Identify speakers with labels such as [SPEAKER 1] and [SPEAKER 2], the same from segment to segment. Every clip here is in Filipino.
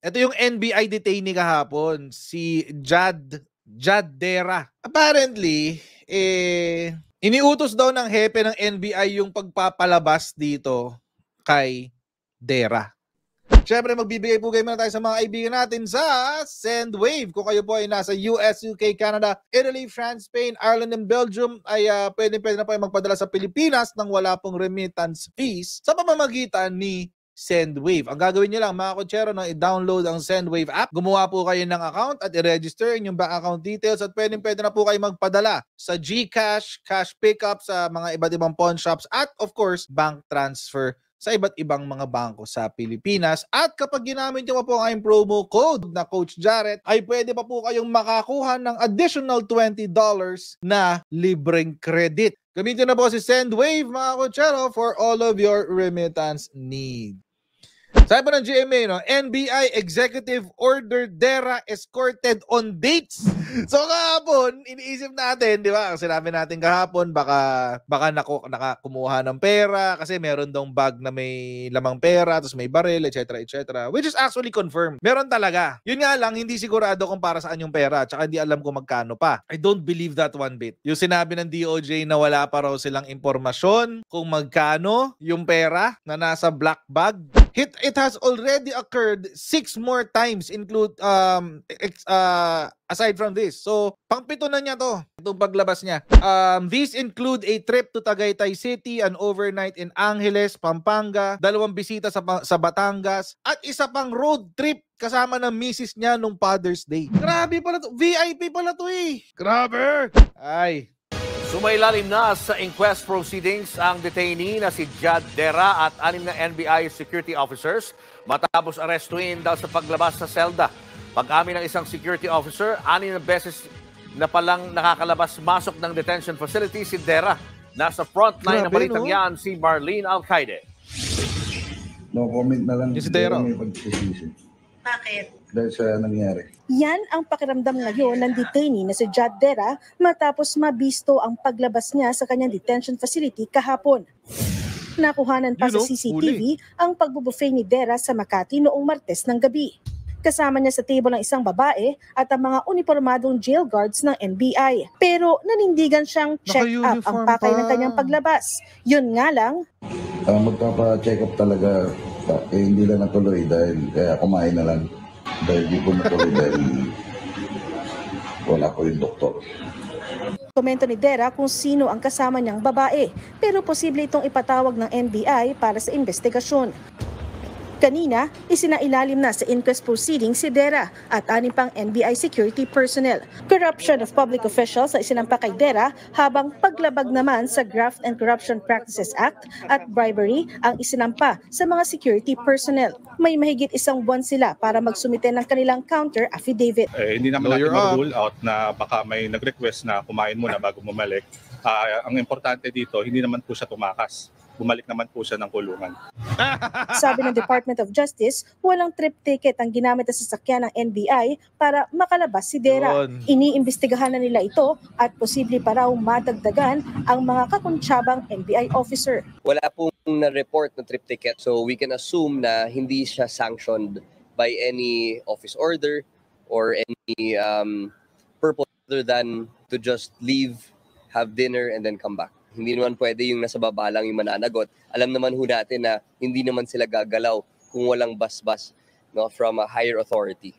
[SPEAKER 1] Ito yung NBI detainee kahapon, si Jad Jad Dera. Apparently, eh iniutos daw ng hepe ng NBI yung pagpapalabas dito kay Dera. Siyempre, magbibigay po kayo muna tayo sa mga kaibigan natin sa Sendwave. Kung kayo po ay nasa US, UK, Canada, Italy, France, Spain, Ireland, and Belgium, ay uh, pwede, pwede na po magpadala sa Pilipinas nang wala pong remittance fees sa pamamagitan ni Sendwave. Ang gagawin niyo lang mga kutsero na i-download ang Sendwave app. Gumawa po kayo ng account at i-register yung bank account details at pwede pwede na po kayo magpadala sa GCash, cash pickup sa mga iba't ibang pawn shops at of course bank transfer sa iba't ibang mga bangko sa Pilipinas. At kapag ginamit nyo pa po ang promo code na Coach Jarrett, ay pwede pa po kayong makakuha ng additional $20 na libreng credit. Gamitin na po si Sendwave mga kutsero for all of your remittance need. Sabi pa ng GMA, no? NBI Executive Order DERA escorted on dates. So kahapon, iniisip natin, di ba? Sinabi natin kahapon, baka, baka naku, nakakumuha ng pera kasi meron dong bag na may lamang pera, tapos may baril, etc. etc. Which is actually confirmed. Meron talaga. Yun nga lang, hindi sigurado kung para saan yung pera, tsaka hindi alam kung magkano pa. I don't believe that one bit. Yung sinabi ng DOJ na wala pa raw silang impormasyon kung magkano yung pera na nasa black bag, It, it has already occurred six more times include um ex, uh, aside from this. So, pangpito na niya to, itong paglabas niya. Um, these include a trip to Tagaytay City, an overnight in Angeles, Pampanga, dalawang bisita sa, sa Batangas, at isa pang road trip kasama ng misis niya nung Father's Day. Grabe pala to. VIP pala to eh. Grabe. Ay,
[SPEAKER 2] Sumailalim na sa inquest proceedings ang detainee na si Jad Dera at anim na NBI security officers matapos arestuin dahil sa paglabas sa selda. Pag-amin ng isang security officer, anim na beses na palang nakakalabas-masok ng detention facility si Dera. Nasa frontline ng balitang no? yan si Marlene Alcaide.
[SPEAKER 3] No comment na lang.
[SPEAKER 1] Si Dera.
[SPEAKER 4] Bakit?
[SPEAKER 3] dahil sa nangyari.
[SPEAKER 4] Yan ang pakiramdam ngayon ng detainee na si Jad Dera matapos mabisto ang paglabas niya sa kanyang detention facility kahapon. Nakuhanan pa you know, sa CCTV uli. ang pagbubuffet ni Dera sa Makati noong Martes ng gabi. Kasama niya sa table ng isang babae at ang mga uniformadong jail guards ng NBI. Pero nanindigan siyang check up ang pakay pa. ng kanyang paglabas. Yun nga lang.
[SPEAKER 3] Uh, magpapa-check up talaga eh, hindi lang natuloy dahil kaya kumain na lang dahil di po natuloy dahil wala po yung doktor.
[SPEAKER 4] Komento ni Dera kung sino ang kasama niyang babae, pero posible itong ipatawag ng NBI para sa investigasyon. Kanina, isinailalim na sa inquest proceeding si Dera at anim pang NBI security personnel. Corruption of public officials sa isinampa kay Dera habang paglabag naman sa Graft and Corruption Practices Act at bribery ang isinampa sa mga security personnel. May mahigit isang buwan sila para magsumite ng kanilang counter affidavit.
[SPEAKER 5] Eh, hindi naman natin mag-rule out na baka may nag-request na kumain muna bago bumalik. Uh, ang importante dito, hindi naman po siya tumakas bumalik naman po siya ng kulungan.
[SPEAKER 4] Sabi ng Department of Justice, walang trip ticket ang ginamit sa sasakyan ng NBI para makalabas si Dera. Yun. Iniimbestigahan na nila ito at posible pa raw madagdagan ang mga kakuntsabang NBI officer.
[SPEAKER 6] Wala pong na-report na trip ticket so we can assume na hindi siya sanctioned by any office order or any um, purpose other than to just leave, have dinner, and then come back. Hindi naman pwede yung nasa baba lang yung mananagot. Alam naman ho natin na hindi naman sila gagalaw kung walang basbas no, from a higher authority.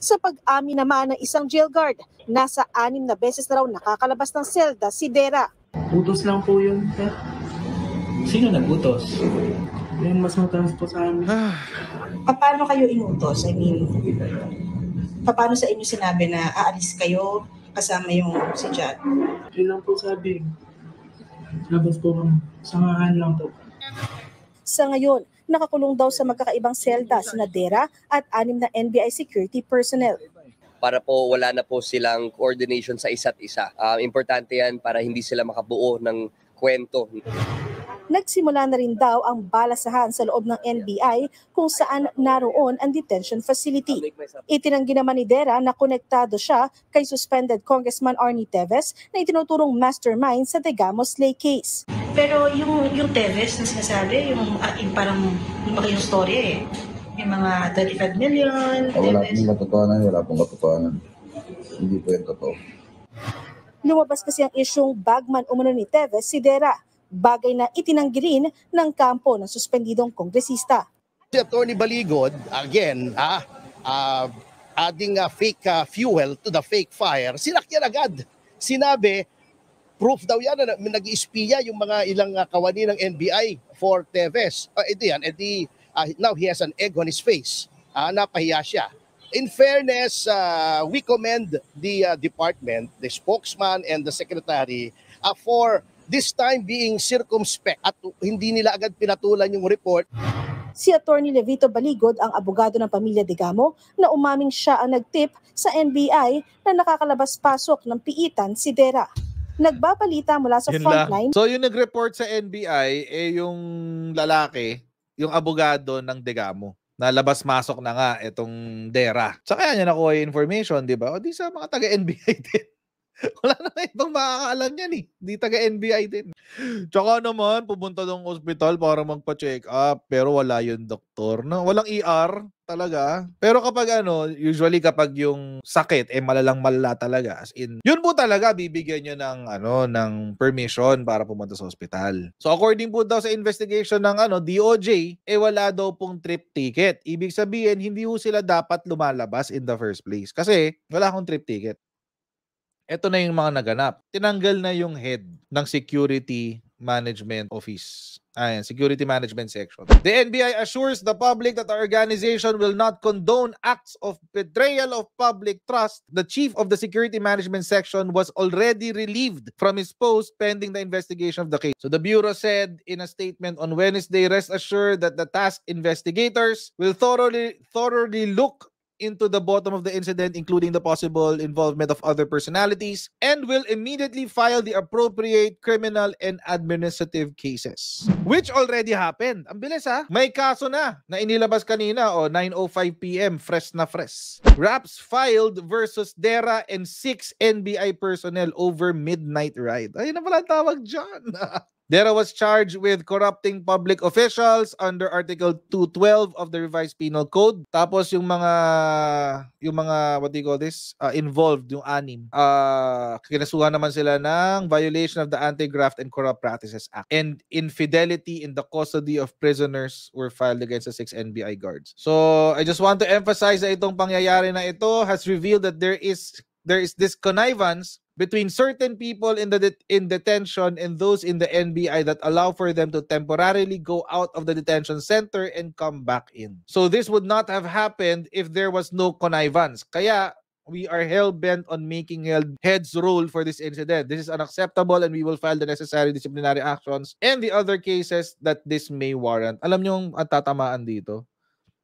[SPEAKER 4] Sa pag-amin naman ng isang jail guard, nasa anim na beses na raw nakakalabas ng selda si Dera.
[SPEAKER 7] Utos lang po yun, sir. Sino nag-utos? Yan, mas mataas po sa amin.
[SPEAKER 8] paano kayo inutos? I mean, paano sa inyo sinabi na aalis kayo kasama yung si Chad?
[SPEAKER 7] Yun lang po sabi. Labas po kami. Samahan lang po.
[SPEAKER 4] Sa ngayon, nakakulong daw sa magkakaibang selda si Nadera at anim na NBI security personnel.
[SPEAKER 6] Para po wala na po silang coordination sa isa't isa. Uh, importante yan para hindi sila makabuo ng kwento
[SPEAKER 4] nagsimula na rin daw ang balasahan sa loob ng NBI kung saan naroon ang detention facility. Itinanggi naman ni Dera na konektado siya kay suspended Congressman Arnie Teves na itinuturong mastermind sa Degamo Slay case.
[SPEAKER 8] Pero yung yung Teves na sinasabi, yung, uh, yung parang lumaki yung story eh. Yung mga 35 million.
[SPEAKER 3] Ah, wala pong katotohanan, wala pong katotohanan. Hindi po yung totoo.
[SPEAKER 4] Lumabas kasi ang isyong bagman umano ni Teves si Dera, bagay na itinanggi rin ng kampo ng suspendidong kongresista.
[SPEAKER 9] si Attorney Baligod, again, ah, ah, adding ah, fake ah, fuel to the fake fire, sinakyan agad. Sinabi, proof daw yan na nag-iispiya yung mga ilang ah, kawani ng NBI for Teves. Uh, ito yan, edi, ah, now he has an egg on his face. Ah, napahiya siya. In fairness, ah, we commend the ah, department, the spokesman and the secretary ah, for this time being circumspect at hindi nila agad pinatulan yung report
[SPEAKER 4] Si Attorney Levito Baligod ang abogado ng pamilya Digamo na umaming siya ang nagtip sa NBI na nakakalabas-pasok ng piitan si Dera. Nagbabalita mula sa
[SPEAKER 1] Yun
[SPEAKER 4] frontline
[SPEAKER 1] lang. So yung nag-report sa NBI, eh yung lalaki, yung abogado ng Degamo. Nalabas-masok na nga itong Dera. Sa kaya niya nakuha yung information, di ba? O di sa mga taga-NBI din. Wala na ibang makakaalam yan eh. Di taga-NBI din. Tsaka naman, pumunta ng hospital para magpa-check up. Pero wala yung doktor. No? Walang ER talaga. Pero kapag ano, usually kapag yung sakit, eh malalang malala talaga. As in, yun po talaga, bibigyan nyo ng, ano, ng permission para pumunta sa hospital. So according po daw sa investigation ng ano, DOJ, eh wala daw pong trip ticket. Ibig sabihin, hindi po sila dapat lumalabas in the first place. Kasi wala akong trip ticket eto na yung mga naganap. Tinanggal na yung head ng Security Management Office. Ayan, Security Management Section. The NBI assures the public that the organization will not condone acts of betrayal of public trust. The chief of the Security Management Section was already relieved from his post pending the investigation of the case. So the Bureau said in a statement on Wednesday, rest assured that the task investigators will thoroughly, thoroughly look into the bottom of the incident, including the possible involvement of other personalities, and will immediately file the appropriate criminal and administrative cases. Which already happened. Ang bilis ha. May kaso na na inilabas kanina o 9.05 p.m. Fresh na fresh. Raps filed versus Dera and six NBI personnel over midnight ride. Ayun na pala tawag dyan. Dera was charged with corrupting public officials under Article 212 of the Revised Penal Code. Tapos yung mga yung mga what do you call this? Uh, involved yung anim. Uh, kinasuhan naman sila ng violation of the Anti-Graft and Corrupt Practices Act and infidelity in the custody of prisoners were filed against the six NBI guards. So I just want to emphasize na itong pangyayari na ito has revealed that there is there is this connivance between certain people in the det- in detention and those in the NBI that allow for them to temporarily go out of the detention center and come back in. So this would not have happened if there was no connivance. Kaya we are hell bent on making heads roll for this incident. This is unacceptable and we will file the necessary disciplinary actions and the other cases that this may warrant. Alam niyo ang tatamaan dito?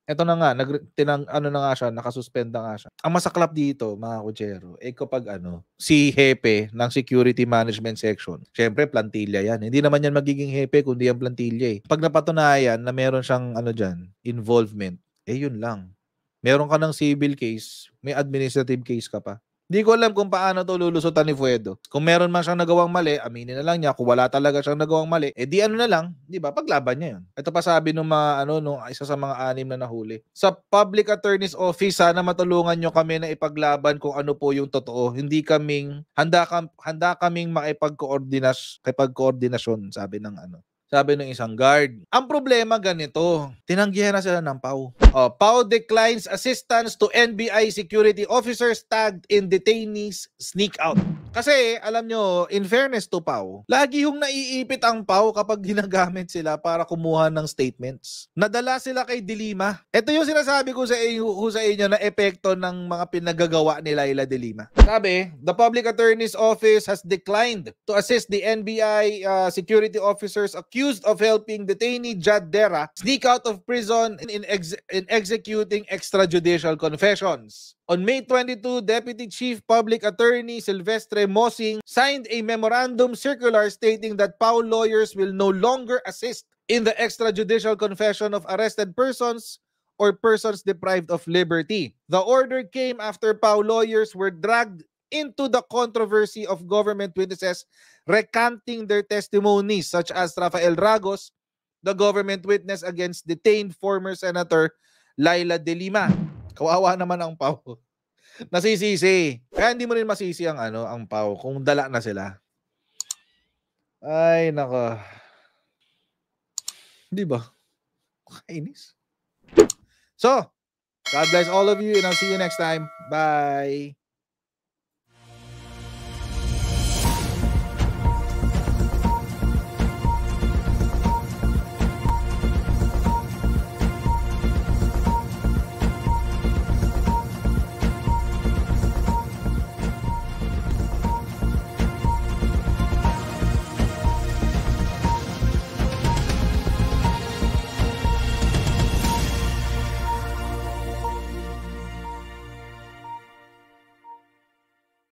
[SPEAKER 1] Ito na nga, nag, tinang, ano na nga siya, nakasuspend na nga siya. Ang masaklap dito, mga kutsero, eh kapag ano, si Hepe ng Security Management Section, syempre plantilla yan. Hindi naman yan magiging Hepe kundi yan plantilla eh. Pag napatunayan na meron siyang ano dyan, involvement, eh yun lang. Meron ka ng civil case, may administrative case ka pa. Hindi ko alam kung paano to lulusutan ni Fuedo. Kung meron man siyang nagawang mali, aminin na lang niya. Kung wala talaga siyang nagawang mali, eh di ano na lang, di ba? Paglaban niya yun. Ito pa sabi nung mga ano nung isa sa mga anim na nahuli. Sa Public Attorney's Office, sana matulungan niyo kami na ipaglaban kung ano po yung totoo. Hindi kaming handa kam, handa kaming makipagkoordinas kapag-koordinasyon, sabi ng ano. Sabi ng isang guard. Ang problema ganito, tinanggihan na sila ng PAW. Oh, PAW declines assistance to NBI security officers tagged in detainees sneak out. Kasi alam nyo, in fairness to PAW, lagi yung naiipit ang PAW kapag ginagamit sila para kumuha ng statements. Nadala sila kay Dilima. Ito yung sinasabi ko sa inyo, sa inyo na epekto ng mga pinagagawa ni Laila Dilima. Sabi, the Public Attorney's Office has declined to assist the NBI uh, security officers accused of helping detainee Jad Dera sneak out of prison in, ex- in executing extrajudicial confessions. On May 22, Deputy Chief Public Attorney Silvestre Mosing signed a memorandum circular stating that PAO lawyers will no longer assist in the extrajudicial confession of arrested persons or persons deprived of liberty. The order came after PAO lawyers were dragged into the controversy of government witnesses recanting their testimonies, such as Rafael Ragos, the government witness against detained former Senator Laila De Lima. Kawawa naman ang Pau. Nasisisi. Kaya hindi mo rin masisi ang ano, ang Pau kung dala na sila. Ay, nako. Di ba? Kainis. So, God bless all of you and I'll see you next time. Bye.